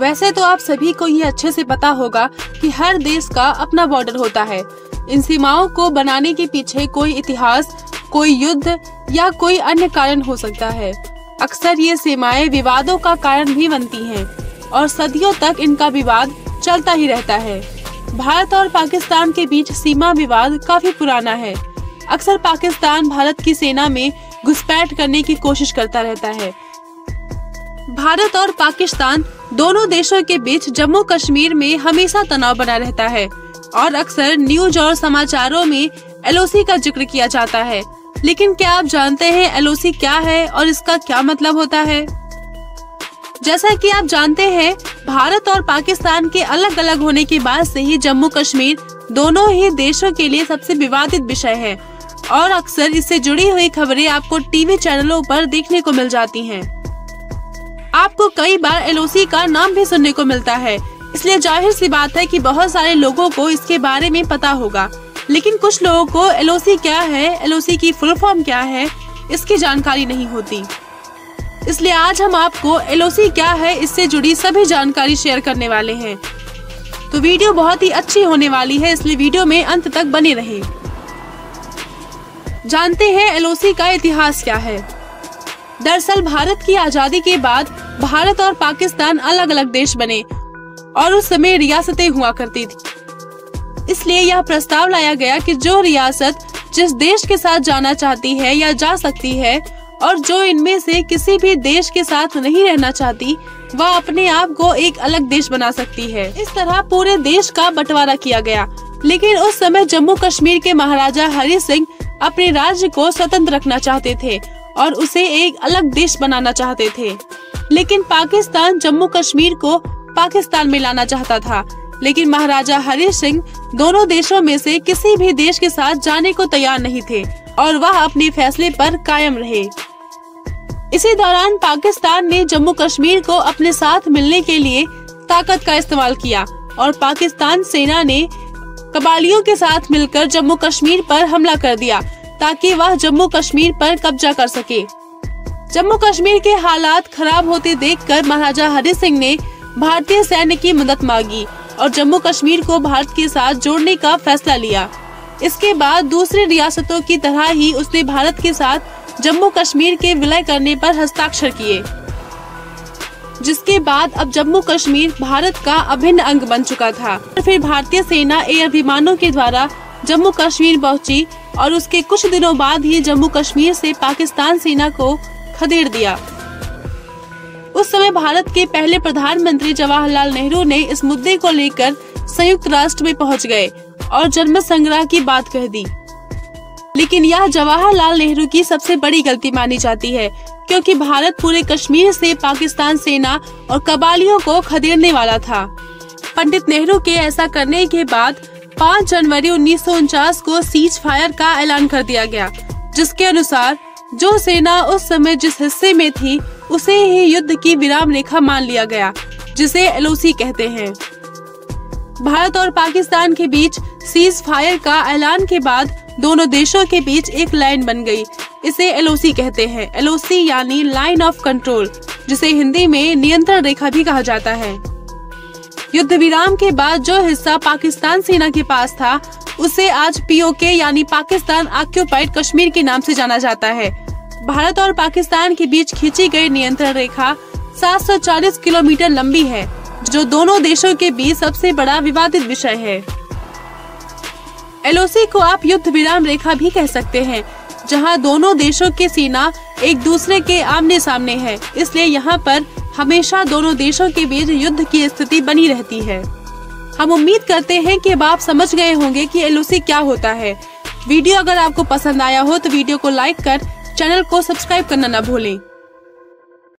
वैसे तो आप सभी को ये अच्छे से पता होगा कि हर देश का अपना बॉर्डर होता है। इन सीमाओं को बनाने के पीछे कोई इतिहास, कोई युद्ध या कोई अन्य कारण हो सकता है। अक्सर ये सीमाएँ विवादों का कारण भी बनती हैं और सदियों तक इनका विवाद चलता ही रहता है। भारत और पाकिस्तान के बीच सीमा विवाद काफ़ी पुराना है। अक्सर पाकिस्तान भारत की सेना में घुसपैठ करने की कोशिश करता रहता है। भारत और पाकिस्तान दोनों देशों के बीच जम्मू कश्मीर में हमेशा तनाव बना रहता है और अक्सर न्यूज़ और समाचारों में एलओसी का ज़िक्र किया जाता है। लेकिन क्या आप जानते हैं एलओसी क्या है और इसका क्या मतलब होता है? जैसा कि आप जानते हैं, भारत और पाकिस्तान के अलग अलग होने के बाद से ही जम्मू कश्मीर दोनों ही देशों के लिए सबसे विवादित विषय है। और अक्सर इससे जुड़ी हुई खबरें आपको टीवी चैनलों पर देखने को मिल जाती हैं। आपको कई बार एलओसी का नाम भी सुनने को मिलता है। इसलिए ज़ाहिर सी बात है कि बहुत सारे लोगों को इसके बारे में पता होगा। लेकिन कुछ लोगों को एलओसी क्या है एलओसी की फुल फॉर्म क्या है, इसकी जानकारी नहीं होती। इसलिए आज हम आपको एलओसी क्या है, इससे जुड़ी सभी जानकारी शेयर करने वाले हैं। तो वीडियो बहुत ही अच्छी होने वाली है, इसलिए वीडियो में अंत तक बने रहे। जानते हैं एलओसी का इतिहास क्या है। दरअसल भारत की आज़ादी के बाद भारत और पाकिस्तान अलग अलग देश बने और उस समय रियासतें हुआ करती थी। इसलिए यह प्रस्ताव लाया गया कि जो रियासत जिस देश के साथ जाना चाहती है या जा सकती है और जो इनमें से किसी भी देश के साथ नहीं रहना चाहती, वह अपने आप को एक अलग देश बना सकती है। इस तरह पूरे देश का बंटवारा किया गया। लेकिन उस समय जम्मू कश्मीर के महाराजा हरि सिंह अपने राज्य को स्वतंत्र रखना चाहते थे और उसे एक अलग देश बनाना चाहते थे। लेकिन पाकिस्तान जम्मू कश्मीर को पाकिस्तान में लाना चाहता था। लेकिन महाराजा हरि सिंह दोनों देशों में से किसी भी देश के साथ जाने को तैयार नहीं थे और वह अपने फैसले पर कायम रहे। इसी दौरान पाकिस्तान ने जम्मू कश्मीर को अपने साथ मिलने के लिए ताकत का इस्तेमाल किया और पाकिस्तान सेना ने कबालियों के साथ मिलकर जम्मू कश्मीर पर हमला कर दिया ताकि वह जम्मू कश्मीर पर कब्जा कर सके। जम्मू कश्मीर के हालात खराब होते देखकर महाराजा हरि सिंह ने भारतीय सैन्य की मदद मांगी और जम्मू कश्मीर को भारत के साथ जोड़ने का फैसला लिया। इसके बाद दूसरी रियासतों की तरह ही उसने भारत के साथ जम्मू कश्मीर के विलय करने पर हस्ताक्षर किए। जिसके बाद अब जम्मू कश्मीर भारत का अभिन्न अंग बन चुका था। फिर भारतीय सेना एयर विमानों के द्वारा जम्मू कश्मीर पहुँची और उसके कुछ दिनों बाद ही जम्मू कश्मीर से पाकिस्तान सेना को खदेड़ दिया। उस समय भारत के पहले प्रधानमंत्री जवाहरलाल नेहरू ने इस मुद्दे को लेकर संयुक्त राष्ट्र में पहुँच गए और जन्म संग्रह की बात कह दी। लेकिन यह जवाहरलाल नेहरू की सबसे बड़ी गलती मानी जाती है, क्योंकि भारत पूरे कश्मीर से पाकिस्तान सेना और कबालियों को खदेड़ने वाला था। पंडित नेहरू के ऐसा करने के बाद 5 जनवरी उन्नीस सौ उनचास को सीज फायर का ऐलान कर दिया गया, जिसके अनुसार जो सेना उस समय जिस हिस्से में थी, उसे ही युद्ध की विराम रेखा मान लिया गया, जिसे एलओसी कहते हैं। भारत और पाकिस्तान के बीच सीज फायर का ऐलान के बाद दोनों देशों के बीच एक लाइन बन गई, इसे एलओसी कहते हैं। एलओसी यानी लाइन ऑफ़ कंट्रोल जिसे हिंदी में नियंत्रण रेखा भी कहा जाता है। युद्ध विराम के बाद जो हिस्सा पाकिस्तान सेना के पास था उसे आज पीओके यानी पाकिस्तान ऑक्यूपाइड कश्मीर के नाम से जाना जाता है। भारत और पाकिस्तान के बीच खींची गई नियंत्रण रेखा 740 किलोमीटर लंबी है, जो दोनों देशों के बीच सबसे बड़ा विवादित विषय है। एलओसी को आप युद्ध विराम रेखा भी कह सकते हैं, जहाँ दोनों देशों के सीना एक दूसरे के आमने सामने है, इसलिए यहाँ पर हमेशा दोनों देशों के बीच युद्ध की स्थिति बनी रहती है। हम उम्मीद करते हैं कि अब आप समझ गए होंगे कि एलओसी क्या होता है। वीडियो अगर आपको पसंद आया हो तो वीडियो को लाइक कर, चैनल को सब्सक्राइब करना न भूलें।